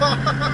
Ha ha ha!